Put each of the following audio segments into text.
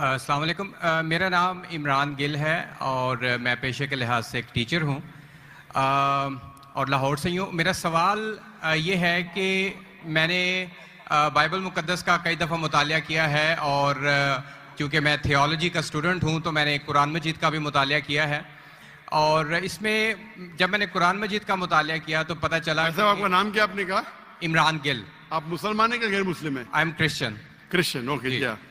वालेकुम। मेरा नाम इमरान गिल है और मैं पेशे के लिहाज से एक टीचर हूँ। और लाहौर से ही हूँ। मेरा सवाल ये है कि मैंने बाइबल मुकद्दस का कई दफ़ा मुतालिया किया है और क्योंकि मैं थियोलॉजी का स्टूडेंट हूँ तो मैंने कुरान मजीद का भी मुतालिया किया है। और इसमें जब मैंने कुरान मजीद का मुतालिया किया तो पता चला आपका नाम क्या आपने कहा? इमरान गिल। आप मुसलमान है कि गैर मुस्लिम है? I am Christian. Christian okay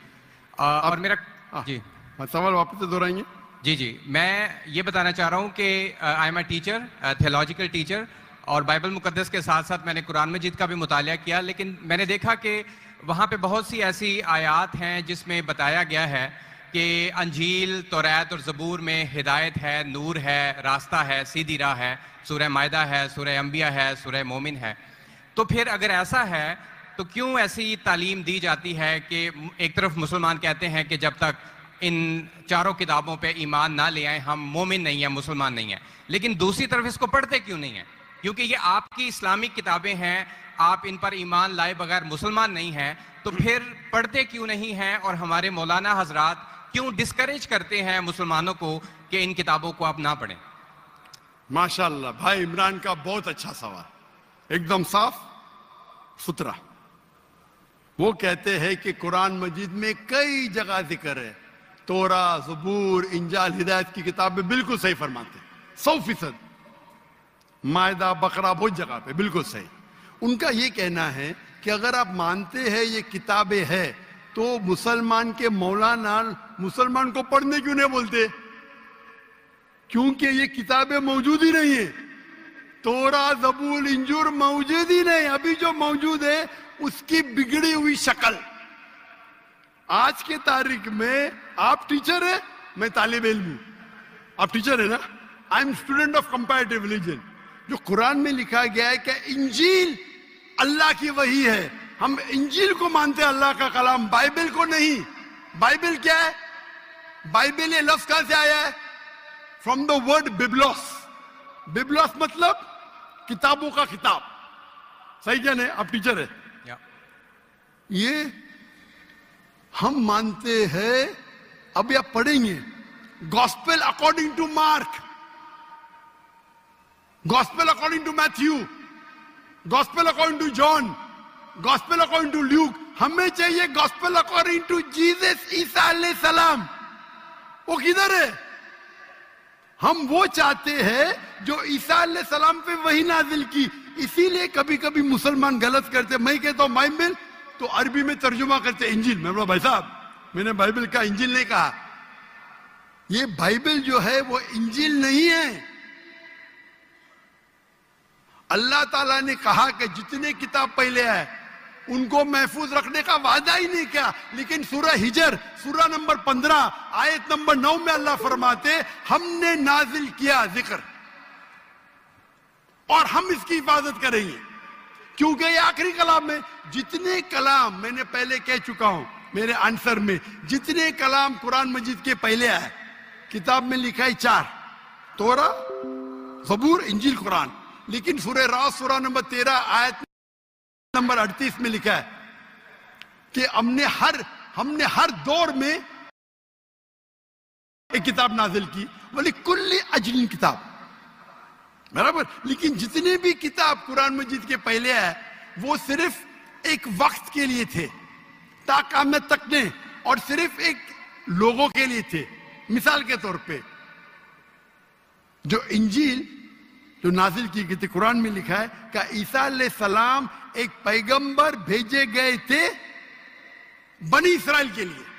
और मेरा हाँ। जी। सवाल वापस से दोहराएँगे जी जी। मैं ये बताना चाह रहा हूँ कि I am a teacher theological teacher और बाइबल मुकदस के साथ साथ मैंने कुरान मजीद का भी मुतालिया किया लेकिन मैंने देखा कि वहाँ पे बहुत सी ऐसी आयात हैं जिसमें बताया गया है कि अंजील तौरात और ज़बूर में हिदायत है नूर है रास्ता है सीधी राह है सूरह मायदा है सूरह अम्बिया है सूरह मोमिन है। तो फिर अगर ऐसा है तो क्यों ऐसी तालीम दी जाती है कि एक तरफ़ मुसलमान कहते हैं कि जब तक इन चारों किताबों पे ईमान ना ले आए, हम मोमिन नहीं है, मुसलमान नहीं है। लेकिन दूसरी तरफ़ इसको पढ़ते क्यों नहीं है? क्योंकि ये आपकी इस्लामिक किताबें हैं, आप इन पर ईमान लाए बगैर मुसलमान नहीं हैं तो फिर पढ़ते क्यों नहीं हैं? और हमारे मौलाना हजरात क्यों डिस्करेज करते हैं मुसलमानों को कि इन किताबों को आप ना पढ़ें? माशाल्लाह, भाई इमरान का बहुत अच्छा सवाल। एकदम साफ़, सुथरा। वो कहते हैं कि कुरान मजीद में कई जगह ज़िक्र है। तोरा, जबूर, इंजाल, हिदायत की किताबें बिल्कुल सही फरमाते हैं। सौ फ़ीसद। मायदा, बकरा बहुत जगह पे, बिल्कुल सही। उनका ये कहना है कि अगर आप मानते हैं ये किताबें है तो मुसलमान के मौलाना मुसलमान को पढ़ने क्यों नहीं बोलते? क्योंकि ये किताबें मौजूद ही नहीं है। तोरा जबूल इंजूर मौजूद ही नहीं, अभी जो मौजूद है, उसकी बिगड़ी हुई शक्ल। आज के तारीख में आप टीचर है, मैं तालिब इल्म हूँ। आप टीचर है ना? I am student of comparative religion जो कुरान में लिखा गया है कि इंजील अल्लाह की वही है। हम इंजील को मानते हैं अल्लाह का कलाम, बाइबल को नहीं। बाइबल क्या है? बाइबल ये लफ्ज कहाँ से आया है? From the word Byblos Byblos मतलब किताबों का किताब सही क्या नहीं आप टीचर है? या। ये हम मानते हैं अभी आप पढ़ेंगे। Gospel according to Mark gospel according to Matthew gospel according to John gospel according to Luke हमें चाहिए गॉस्पेल अकॉर्डिंग टू जीसस ईसा सलाम वो किधर है? हम वो चाहते हैं जो ईसा सलाम पे वही नाजिल की। इसीलिए कभी कभी मुसलमान गलत करते। मैं कहता हूँ, बाइबल तो अरबी में तर्जुमा करते इंजिल। मैं बोला, भाई साहब, मैंने बाइबिल का इंजिल नहीं कहा। ये बाइबल जो है, वो इंजिल नहीं है। अल्लाह ताला ने कहा कि जितने किताब पहले है उनको महफूज रखने का वादा ही नहीं किया। लेकिन सूरह हिजर, सूरह नंबर पंद्रह, आयत नंबर नौ में अल्लाह फरमाते, हमने नाजिल किया ज़िक्र और हम इसकी हिफाजत करेंगे। क्योंकि ये आखिरी कलाम है। जितने कलाम मैंने पहले कह चुका हूँ, मेरे आंसर में, जितने कलाम कुरान मजीद के पहले आए, किताब में लिखा है चार। तोरा, जबूर, इंजिल, कुरान। लेकिन सूर्य रात, सूरह नंबर तेरह, आयत नंबर अड़तीस में लिखा है कि हमने हर हमने हर दौर में एक किताब नाजिल की, बोली, कुल्ली अजलिन किताब। बराबर? लेकिन जितने भी किताब कुरान मजीद के पहले है, वो सिर्फ़ एक वक्त के लिए थे ताकाम तकने और सिर्फ़ एक लोगों के लिए थे। मिसाल के तौर पे, जो इंजील जो नाजिल की गई थी कुरान में लिखा है का ईसा सलाम एक पैगंबर भेजे गए थे बनी इसराइल के लिए।